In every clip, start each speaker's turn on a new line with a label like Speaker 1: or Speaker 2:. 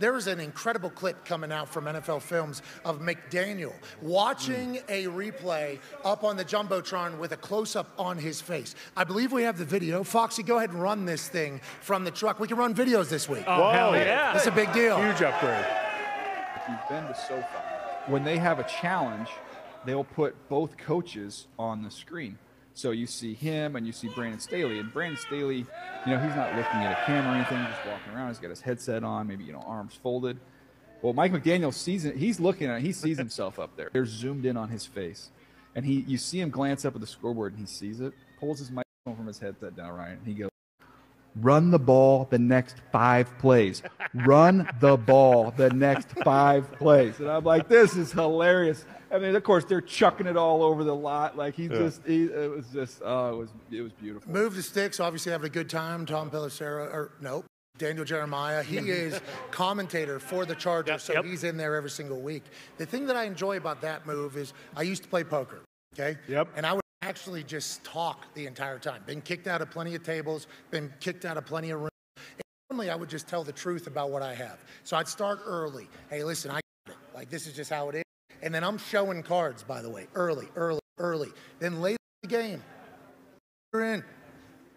Speaker 1: there is an incredible clip coming out from NFL Films of McDaniel watching
Speaker 2: Mm.
Speaker 1: a replay up on the jumbotron with a close-up on his face. I believe we have the video. Foxy, go ahead and run this thing from the truck. We can run videos this week.
Speaker 2: Oh, hell yeah.
Speaker 1: That's a big deal.
Speaker 2: Huge upgrade.
Speaker 3: if you've been to SoFi, when they have a challenge, they'll put both coaches on the screen. So you see him and you see Brandon Staley. And Brandon Staley, you know, he's not looking at a camera or anything, he's just walking around. He's got his headset on, maybe, you know, arms folded. Well, Mike McDaniel sees it. He's looking at it. He sees himself up there. They're zoomed in on his face. And he, you see him glance up at the scoreboard and he sees it, pulls his microphone from his headset down, right? And he goes, Run the ball the next five plays. Run the ball the next five plays. And I'm like, this is hilarious. I mean, of course, they're chucking it all over the lot. Like he just, he, it was just, oh, it was, it was beautiful.
Speaker 1: Move the sticks, obviously having a good time. Tom Pelissero, or no, Daniel Jeremiah. He is commentator for the Chargers, so
Speaker 4: Yep.
Speaker 1: he's in there every single week. The thing that I enjoy about that move is I used to play poker, okay?
Speaker 2: Yep.
Speaker 1: And I would actually just talk the entire time. Been kicked out of plenty of tables, been kicked out of plenty of rooms. And normally I would just tell the truth about what I have. So I'd start early. Hey, listen, I got it. like this is just how it is. And then I'm showing cards, by the way, early, early, early. Then late in the game, you're in.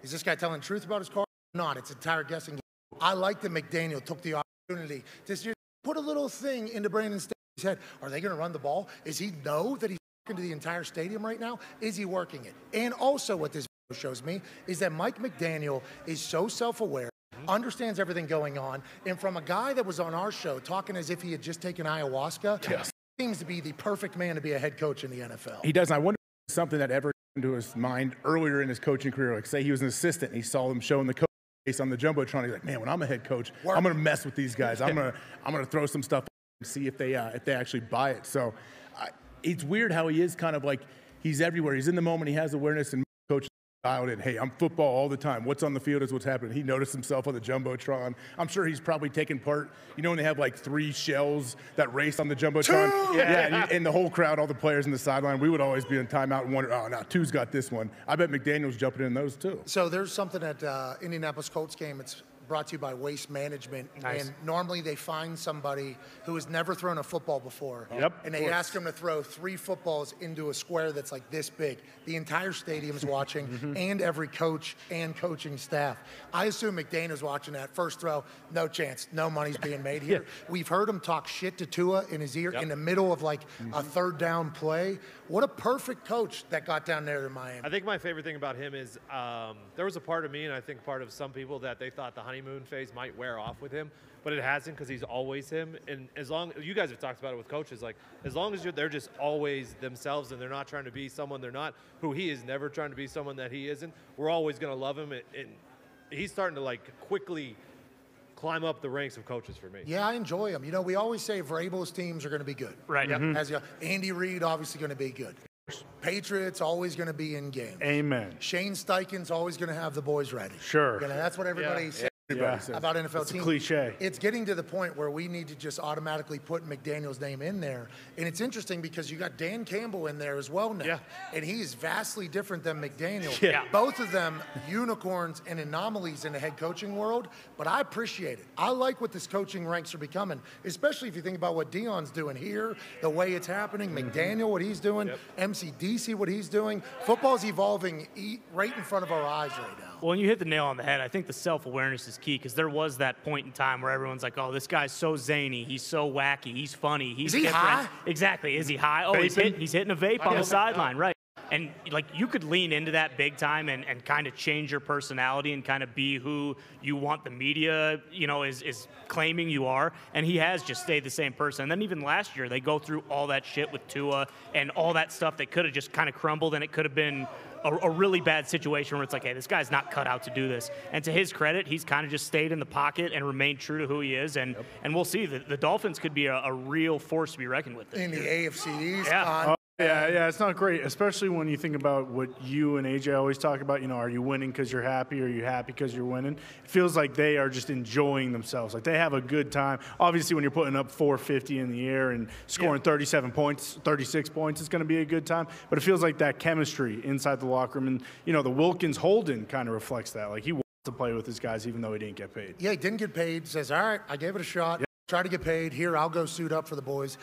Speaker 1: Is this guy telling the truth about his car? Not. It's entire guessing game. I like that McDaniel took the opportunity to put a little thing into Brandon Staley's head. Are they going to run the ball? Is he know that he's to the entire stadium right now? Is he working it? And also, what this video shows me is that Mike McDaniel is so self-aware. Understands everything going on, and from a guy that was on our show talking as if he had just taken ayahuasca, seems to be the perfect man to be a head coach in the NFL.
Speaker 2: He does. And I wonder if something that ever came into his mind earlier in his coaching career. Like, say he was an assistant and he saw them showing the coach face on the jumbotron. He's like, man, when I'm a head coach, I'm going to mess with these guys. I'm going to I'm going to throw some stuff and see if they uh, if they actually buy it. So I, it's weird how he is kind of like he's everywhere. He's in the moment. He has awareness and coach dialed in. Hey, I'm football all the time. What's on the field is what's happening. He noticed himself on the jumbotron. I'm sure he's probably taken part. You know when they have like three shells that race on the jumbotron. Yeah, and, and the whole crowd, all the players in the sideline, we would always be in timeout and wonder, oh, now two's got this one. I bet McDaniel's jumping in those too.
Speaker 1: So there's something at uh, Indianapolis Colts game. It's brought to you by Waste Management.
Speaker 4: Nice.
Speaker 1: And normally they find somebody who has never thrown a football before.
Speaker 2: Yep,
Speaker 1: And they ask them to throw three footballs into a square that's like this big. The entire stadium's watching,
Speaker 2: Mm-hmm.
Speaker 1: and every coach and coaching staff. I assume McDaniel's watching that first throw. No chance. No money's being made here. We've heard him talk shit to Tua in his ear in the middle of like
Speaker 2: Mm-hmm.
Speaker 1: a third down play. What a perfect coach that got down there to Miami.
Speaker 4: I think my favorite thing about him is um, there was a part of me, and I think part of some people, that they thought the honeymoon phase might wear off with him, but it hasn't because he's always him. And as long you guys have talked about it with coaches, like as long as you're, they're just always themselves and they're not trying to be someone they're not, who he is never trying to be someone that he isn't. We're always going to love him, and, and he's starting to like quickly climb up the ranks of coaches for me.
Speaker 1: Yeah, I enjoy him. You know, we always say Vrabel's teams are going to be good.
Speaker 5: Right. Yep. Mm-hmm.
Speaker 1: As you, Andy Reid obviously going to be good. Patriots always going to be in game.
Speaker 2: Amen.
Speaker 1: Shane Steichen's always going to have the boys ready.
Speaker 2: Sure.
Speaker 1: You know, that's what everybody says
Speaker 2: Everybody says
Speaker 1: about NFL
Speaker 2: It's a
Speaker 1: teams.
Speaker 2: cliche.
Speaker 1: It's getting to the point where we need to just automatically put McDaniel's name in there. And it's interesting because you got Dan Campbell in there as well now.
Speaker 4: Yeah.
Speaker 1: And he's vastly different than McDaniel.
Speaker 5: Yeah.
Speaker 1: Both of them unicorns and anomalies in the head coaching world, but I appreciate it. I like what this coaching ranks are becoming, especially if you think about what Deion's doing here, the way it's happening, mm-hmm. McDaniel, what he's doing, MCDC, what he's doing. Football's evolving right in front of our eyes right now.
Speaker 5: Well, and you hit the nail on the head. I think the self awareness is key because there was that point in time where everyone's like, "Oh, this guy's so zany. He's so wacky. He's funny. He's
Speaker 1: Is he
Speaker 5: different."
Speaker 1: high?
Speaker 5: Exactly. Is he high? Oh, he's, hit, he's hitting a vape on the sideline, right? And like you could lean into that big time and, and kind of change your personality and kind of be who you want the media, you know, is is claiming you are. And he has just stayed the same person. And then even last year, they go through all that shit with Tua and all that stuff that could have just kind of crumbled and it could have been a, a really bad situation where it's like, hey, this guy's not cut out to do this. And to his credit, he's kind of just stayed in the pocket and remained true to who he is. And and we'll see. The, the Dolphins could be a, a real force to be reckoned with. this
Speaker 1: In the
Speaker 5: year.
Speaker 1: AFC East,
Speaker 5: Yeah.
Speaker 2: Yeah, yeah, it's not great, especially when you think about what you and AJ always talk about. You know, are you winning because you're happy, or are you happy because you're winning? It feels like they are just enjoying themselves. Like they have a good time. Obviously, when you're putting up 450 in the air and scoring 37 points, 36 points, it's going to be a good time. But it feels like that chemistry inside the locker room, and you know, the Wilkins hold-in kind of reflects that. Like he wants to play with his guys, even though he didn't get paid.
Speaker 1: yeah, he didn't get paid. Says, all right, I gave it a shot. try to get paid. Here, I'll go suit up for the boys.